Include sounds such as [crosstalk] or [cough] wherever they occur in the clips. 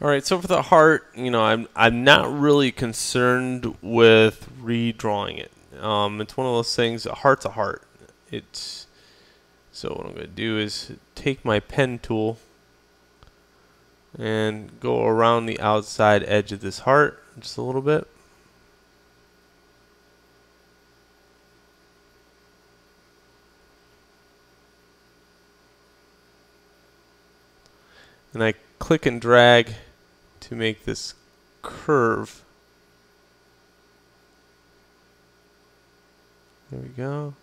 All right, so for the heart, you know, I'm I'm not really concerned with redrawing it. Um, it's one of those things. A heart's a heart. It's so what I'm going to do is take my pen tool and go around the outside edge of this heart just a little bit. And I click and drag to make this curve. There we go.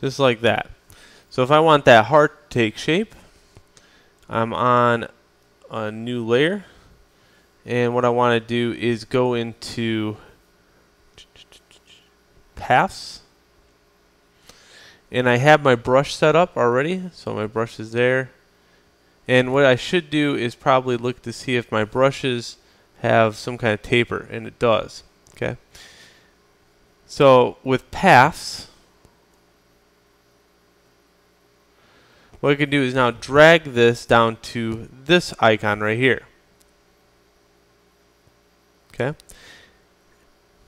Just like that. So if I want that heart to take shape, I'm on a new layer. And what I want to do is go into paths and I have my brush set up already so my brush is there and what I should do is probably look to see if my brushes have some kind of taper and it does okay so with paths what I can do is now drag this down to this icon right here okay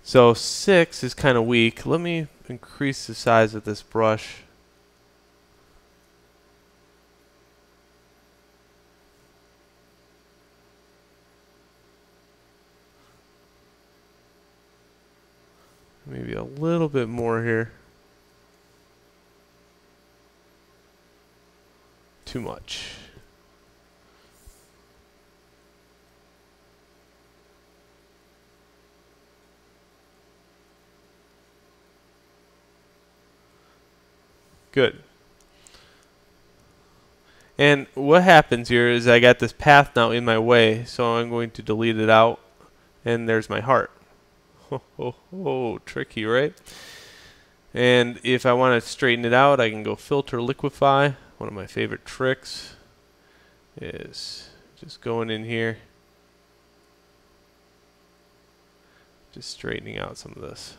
so 6 is kind of weak. Let me increase the size of this brush. Maybe a little bit more here. Too much. Good. And what happens here is I got this path now in my way, so I'm going to delete it out, and there's my heart. Oh, oh, oh tricky, right? And if I want to straighten it out, I can go filter liquify. One of my favorite tricks is just going in here, just straightening out some of this.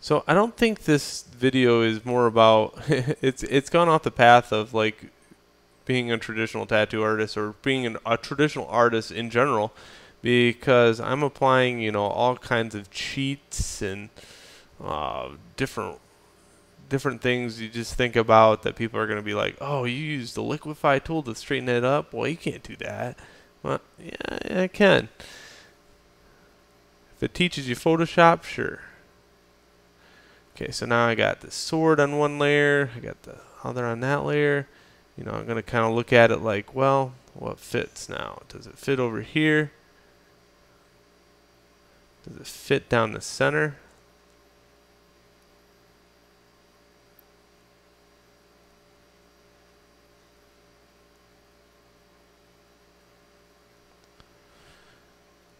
So I don't think this video is more about [laughs] it's it's gone off the path of like being a traditional tattoo artist or being an, a traditional artist in general because I'm applying you know all kinds of cheats and uh, different different things you just think about that people are going to be like oh you use the liquify tool to straighten it up well you can't do that well yeah I can if it teaches you Photoshop sure Okay, so now I got the sword on one layer, I got the other on that layer. You know, I'm going to kind of look at it like, well, what fits now? Does it fit over here? Does it fit down the center?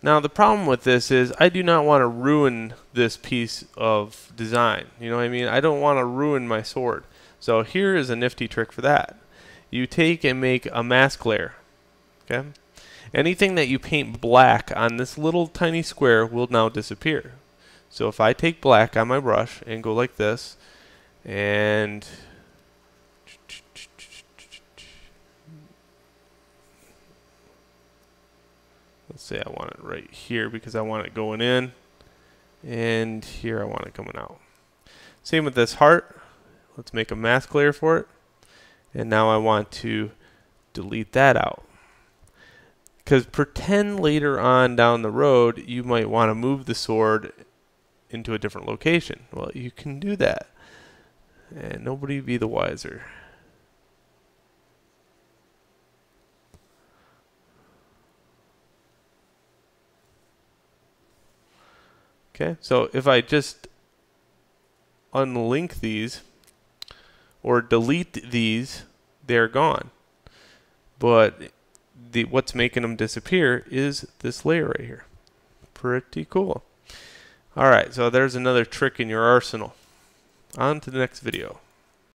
Now the problem with this is I do not want to ruin this piece of design. You know what I mean? I don't want to ruin my sword. So here is a nifty trick for that. You take and make a mask layer. Okay? Anything that you paint black on this little tiny square will now disappear. So if I take black on my brush and go like this and let's say I want it right here because I want it going in and here I want it coming out. Same with this heart. Let's make a mask layer for it. And now I want to delete that out because pretend later on down the road you might want to move the sword into a different location. Well you can do that. And nobody be the wiser. Okay, so if I just unlink these or delete these, they're gone. But the what's making them disappear is this layer right here. Pretty cool. Alright, so there's another trick in your arsenal. On to the next video.